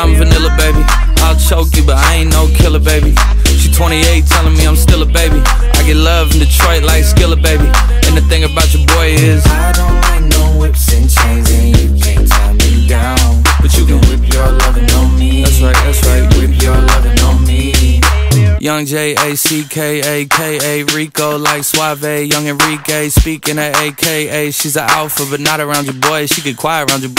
I'm vanilla, baby. I'll choke you, but I ain't no killer, baby. She 28, telling me I'm still a baby. I get love in Detroit like Skilla, baby. And the thing about your boy is, I don't like no whips and chains, and you can't tie me down. but you can. Whip your lovin' on me. That's right, that's right. Whip your lovin' on me. Young J A C K A K A Rico like Suave, Young Enrique speaking at AKA. She's an alpha, but not around your boy. She could quiet around your. boy.